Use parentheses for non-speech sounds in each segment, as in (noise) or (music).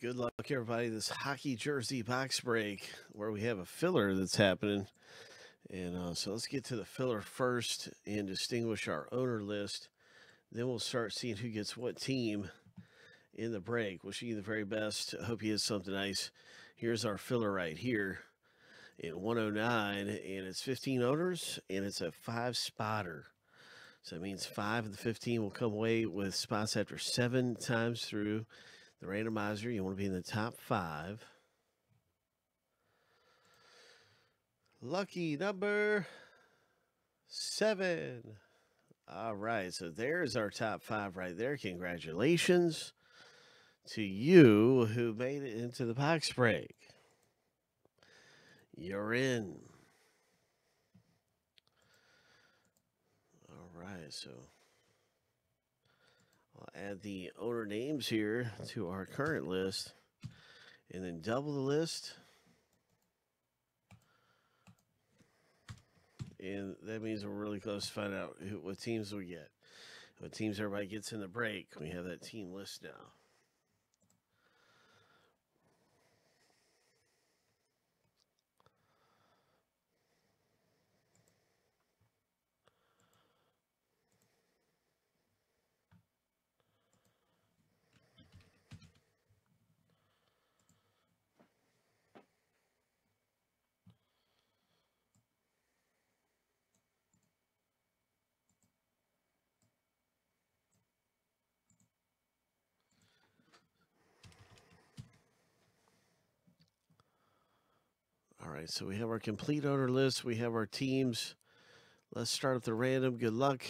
Good luck, everybody. This hockey jersey box break where we have a filler that's happening. And uh, so let's get to the filler first and distinguish our owner list. Then we'll start seeing who gets what team in the break. Wishing you the very best. Hope you had something nice. Here's our filler right here in 109, and it's 15 owners, and it's a five spotter. So that means five of the 15 will come away with spots after seven times through the randomizer. You want to be in the top five. Lucky number seven. All right. So there's our top five right there. Congratulations to you who made it into the box break. You're in. All right. So. I'll add the owner names here to our current list and then double the list. And that means we're really close to find out who, what teams we get. What teams everybody gets in the break. We have that team list now. Right, so we have our complete owner list. We have our teams. Let's start with the random. Good luck.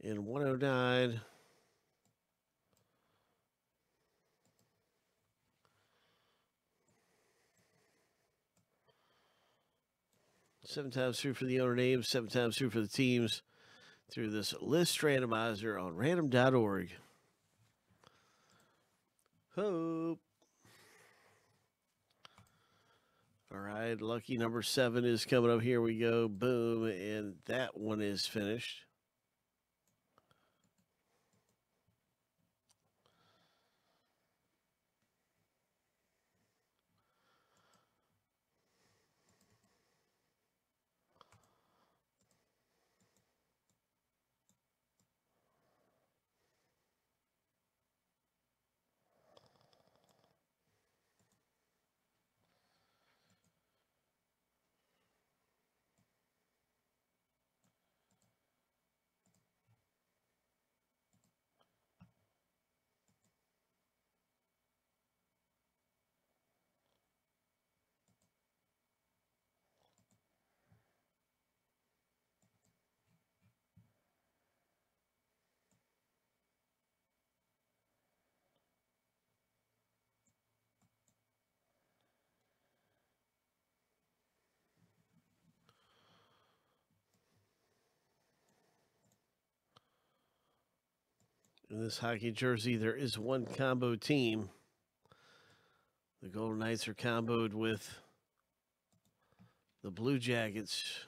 In 109. Seven times through for the owner names, seven times through for the teams through this list randomizer on random.org. Hope. All right, lucky number seven is coming up. Here we go. Boom. And that one is finished. In this hockey jersey, there is one combo team. The Golden Knights are comboed with the Blue Jackets.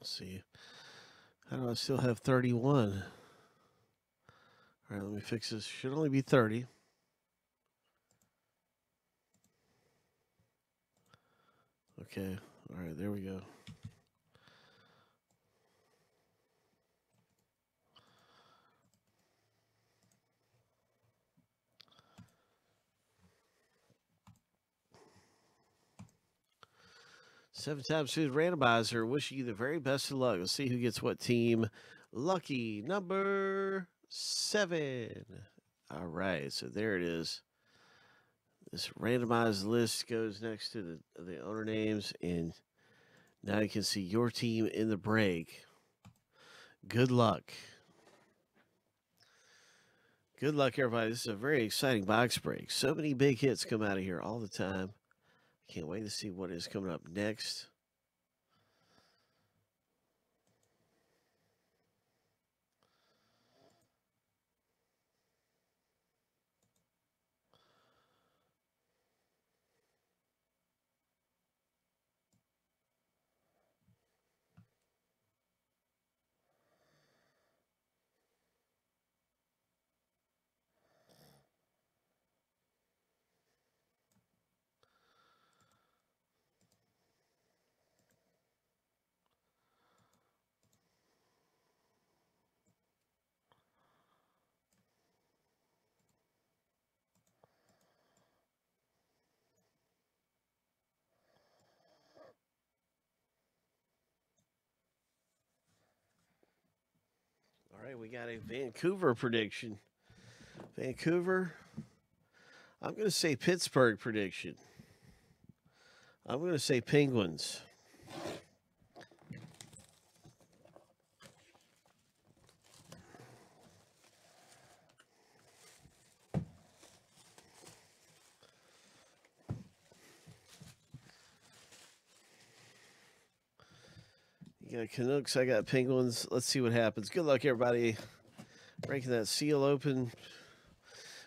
Let's see. How do I still have 31? All right, let me fix this. Should only be 30. Okay. All right, there we go. Seven times food randomizer. Wishing you the very best of luck. Let's see who gets what team. Lucky number seven. All right, so there it is. This randomized list goes next to the the owner names, and now you can see your team in the break. Good luck. Good luck, everybody. This is a very exciting box break. So many big hits come out of here all the time. Can't wait to see what is coming up next. Right, we got a Vancouver prediction. Vancouver. I'm going to say Pittsburgh prediction. I'm going to say Penguins. Got Canucks, I got Penguins. Let's see what happens. Good luck, everybody. Breaking that seal open.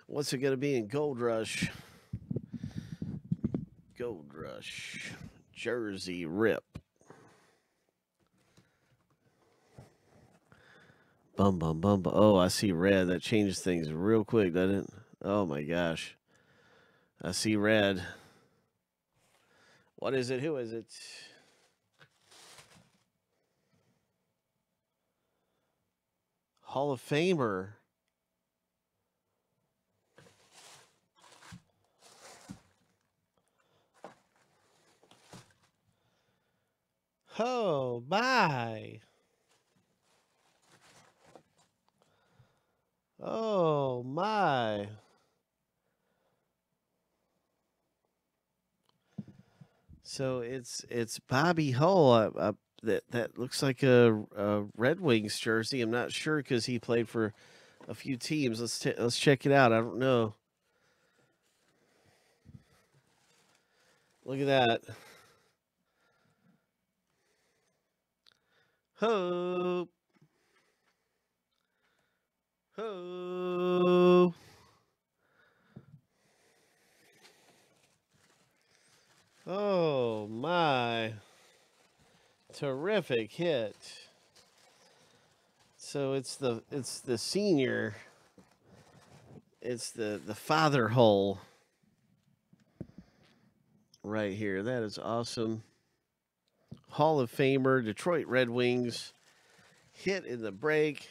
What's it going to be in Gold Rush? Gold Rush. Jersey Rip. Bum, bum, bum, bum. Oh, I see red. That changes things real quick, doesn't it? Oh, my gosh. I see red. What is it? Who is it? Hall of Famer. Oh, my. Oh, my. So it's it's Bobby Hull. I, I, that that looks like a, a Red Wings jersey. I'm not sure because he played for a few teams. Let's t- let's check it out. I don't know. Look at that. Hope. Hope. Oh my. Terrific hit. So it's the it's the senior. It's the the father Hull right here. That is awesome. Hall of Famer, Detroit Red Wings, hit in the break.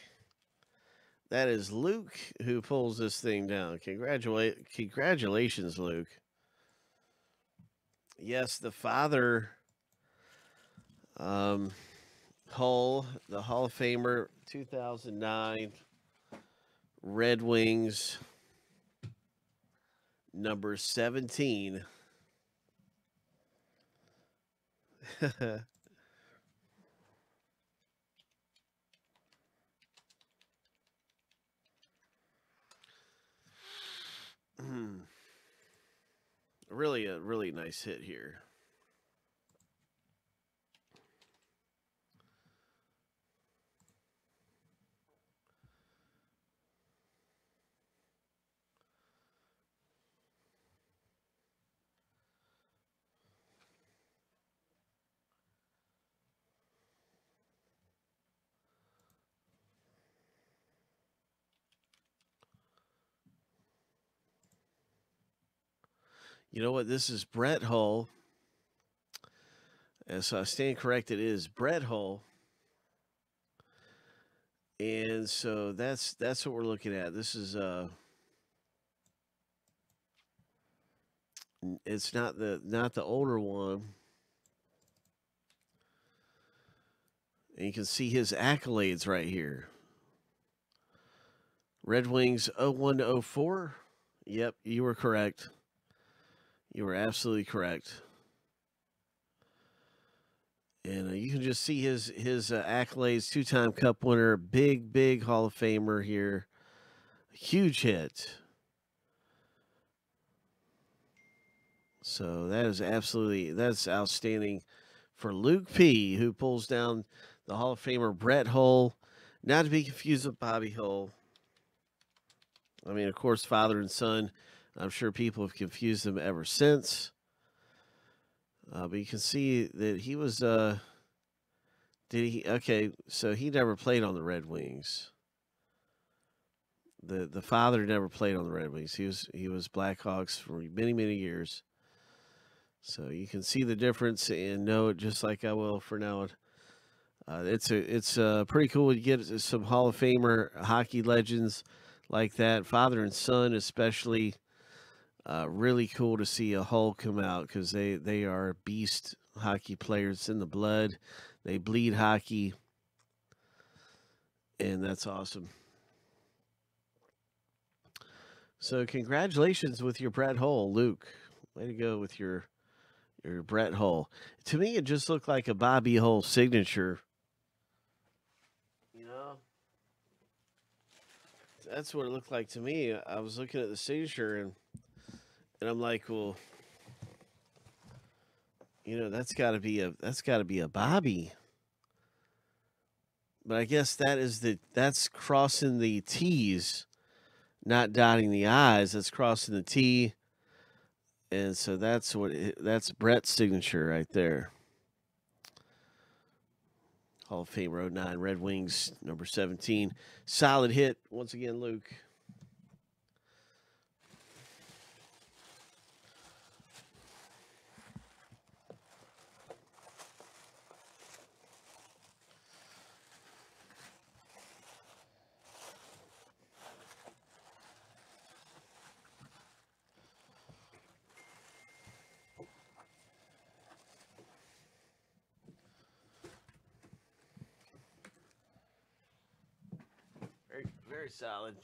That is Luke who pulls this thing down. Congratulate, congratulations, Luke. Yes, the father, um, Hull, the Hall of Famer, 2009, Red Wings, number 17. (laughs) really a really nice hit here. You know what? This is Brett Hull. And so I stand corrected. It is Brett Hull. And so that's that's what we're looking at. This is uh it's not the not the older one. And you can see his accolades right here. Red Wings 0104. Yep, you were correct. You were absolutely correct. And uh, you can just see his his uh, accolades: two-time Cup winner, big big Hall of Famer here, huge hit. So that is absolutely that's outstanding for Luke P, who pulls down the Hall of Famer Brett Hull, not to be confused with Bobby Hull. I mean, of course, father and son I'm sure people have confused him ever since. Uh, but you can see that he was. Uh, did he? Okay, so he never played on the Red Wings. the The father never played on the Red Wings. He was he was Blackhawks for many many years. So you can see the difference and know it just like I will for now. Uh, it's a it's uh, pretty cool to get some Hall of Famer hockey legends like that, father and son, especially uh, really cool to see a Hull come out because they, they are beast hockey players in the blood. They bleed hockey. and that's awesome. So congratulations with your Brett Hull, Luke. Way to go with your your Brett Hull. To me, it just looked like a Bobby Hull signature. You know, that's what it looked like to me. I was looking at the signature and and I'm like, well, you know, that's got to be a that's got to be a Bobby. But I guess that is the that's crossing the T's, not dotting the I's. That's crossing the T, and so that's what it, that's Brett's signature right there. Hall of Fame Road Nine Red Wings number seventeen, solid hit once again, Luke. Very, very solid.